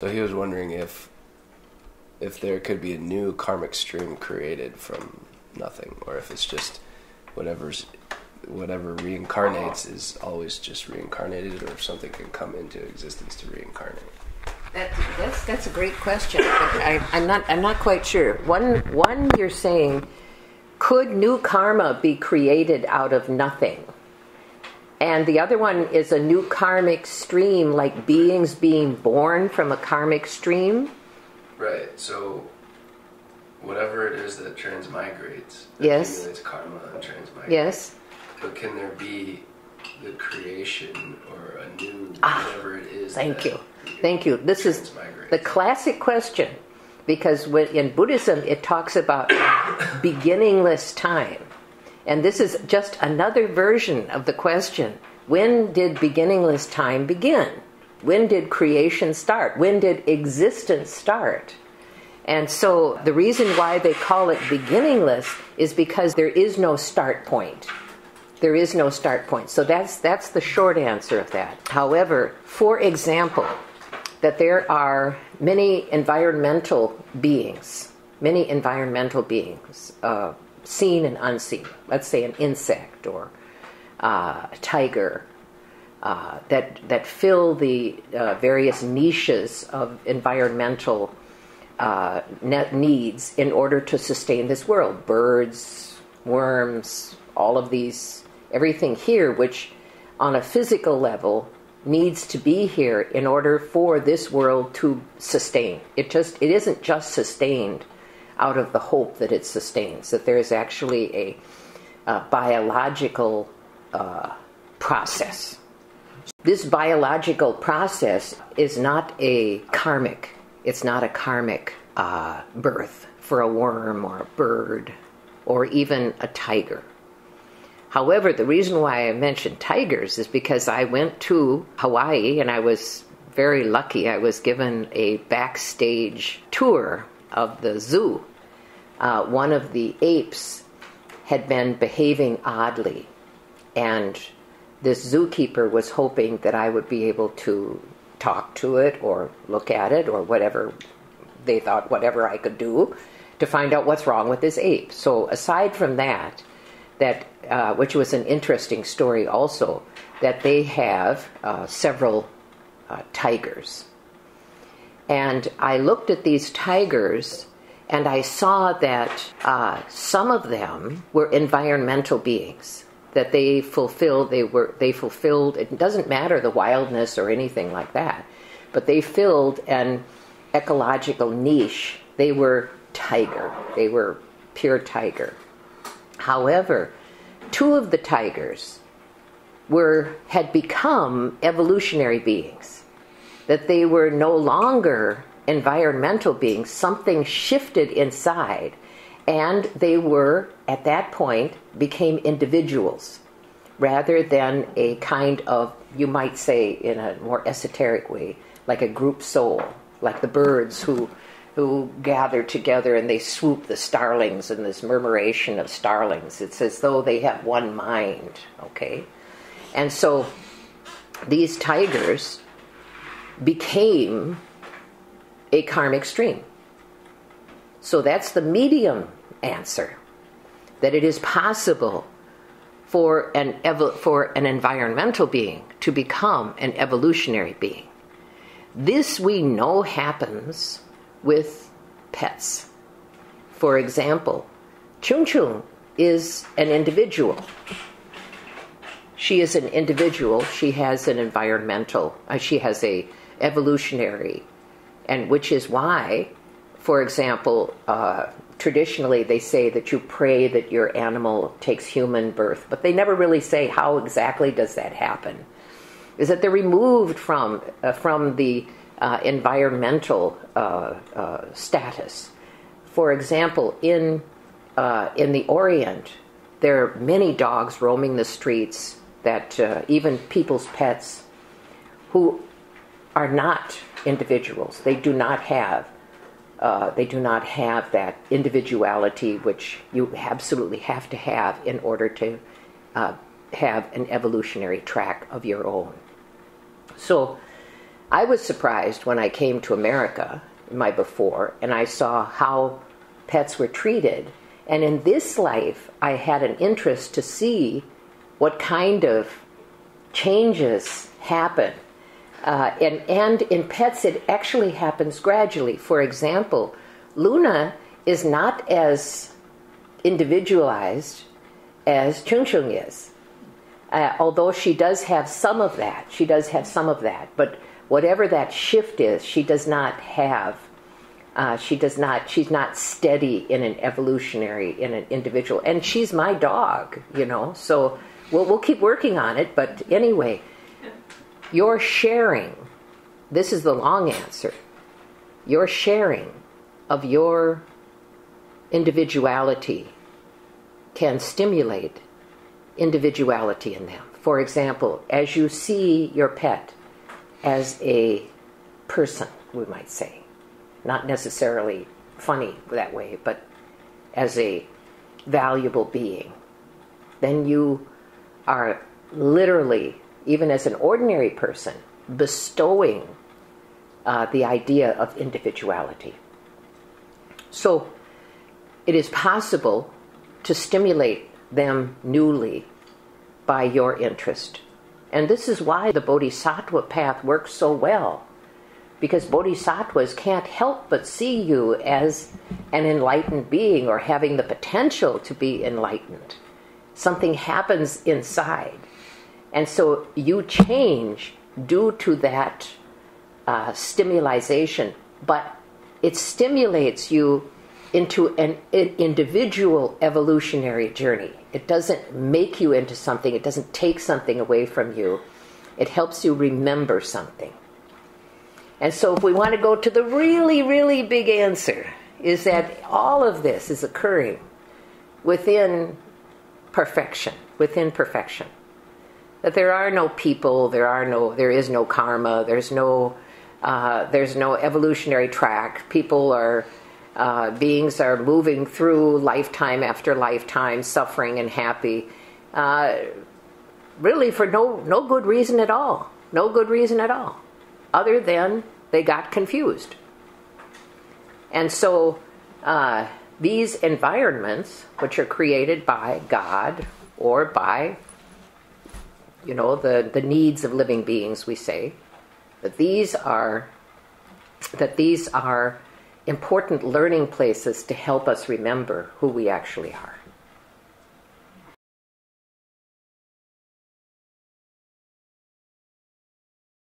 So he was wondering if if there could be a new karmic stream created from nothing, or if it's just whatever's whatever reincarnates is always just reincarnated, or if something can come into existence to reincarnate. That, that's that's a great question. I, I'm not I'm not quite sure. One one you're saying, could new karma be created out of nothing? And the other one is a new karmic stream, like beings being born from a karmic stream. Right. So whatever it is that transmigrates, Yes. accumulates karma and transmigrates. Yes. But can there be the creation or a new Ah, whatever it is? Thank that you. Thank you. This is the classic question because when, in Buddhism it talks about beginningless time. And this is just another version of the question when did beginningless time begin? When did creation start? When did existence start? And so the reason why they call it beginningless is because there is no start point. There is no start point. So that's that's the short answer of that. However, for example, that there are many environmental beings, many environmental beings, uh, seen and unseen. Let's say an insect or uh, a tiger uh, that that fill the uh, various niches of environmental uh, net needs in order to sustain this world. Birds, worms, all of these, everything here, which on a physical level needs to be here in order for this world to sustain. It just it isn't just sustained out of the hope that it sustains. That there is actually a, a biological uh, process. This biological process is not a karmic. It's not a karmic uh, birth for a worm or a bird or even a tiger. However, the reason why I mentioned tigers is because I went to Hawaii and I was very lucky. I was given a backstage tour of the zoo. Uh, one of the apes had been behaving oddly, and this zookeeper was hoping that I would be able to talk to it or look at it or whatever they thought, whatever I could do to find out what's wrong with this ape. So, aside from that, that uh, which was an interesting story also, that they have uh, several uh, tigers. And I looked at these tigers and I saw that uh, some of them were environmental beings that they fulfilled they were they fulfilled it doesn't matter the wildness or anything like that but they filled an ecological niche. They were tiger they were pure tiger. However two of the tigers were had become evolutionary beings that they were no longer environmental beings something shifted inside. And they were at that point became individuals rather than a kind of you might say in a more esoteric way like a group soul like the birds who who gather together and they swoop the starlings and this murmuration of starlings. It's as though they have one mind okay? And so these tigers became a karmic stream so that's the medium answer that it is possible for an for an environmental being to become an evolutionary being. This we know happens with pets. For example, Chung Chung is an individual. She is an individual. She has an environmental. Uh, she has a evolutionary, and which is why, for example, uh, traditionally they say that you pray that your animal takes human birth, but they never really say how exactly does that happen. Is that they're removed from uh, from the uh, environmental uh, uh status. For example, in uh, in the Orient, there are many dogs roaming the streets that even people's pets who are not individuals. They do not have uh, they do not have that individuality which you absolutely have to have in order to uh, have an evolutionary track of your own. So, I was surprised when I came to America, my before, and I saw how pets were treated. And in this life, I had an interest to see what kind of changes happen. Uh, and, and in pets, it actually happens gradually. For example, Luna is not as individualized as Chung Chung is. Uh, although she does have some of that, she does have some of that. But whatever that shift is, she does not have. Uh, she does not. She's not steady in an evolutionary, in an individual. And she's my dog, you know. So we'll we'll keep working on it. But anyway, your sharing. This is the long answer. Your sharing of your individuality can stimulate individuality in them. For example, as you see your pet as a person, we might say, not necessarily funny that way, but as a valuable being, then you are literally, even as an ordinary person, bestowing uh, the idea of individuality. So it is possible to stimulate them newly by your interest. And this is why the Bodhisattva path works so well. Because Bodhisattvas can't help but see you as an enlightened being or having the potential to be enlightened. Something happens inside. And so you change due to that uh, stimulation, but it stimulates you into an, an individual evolutionary journey. It doesn't make you into something, it doesn't take something away from you. It helps you remember something. And so, if we want to go to the really, really big answer, is that all of this is occurring within perfection, within perfection. That there are no people, there are no, there is no karma, there's no, uh, there's no evolutionary track. People are uh, beings are moving through lifetime after lifetime, suffering and happy, uh, really for no, no good reason at all. No good reason at all, other than they got confused. And so uh, these environments, which are created by God or by, you know, the, the needs of living beings, we say, that these are that these are important learning places to help us remember who we actually are.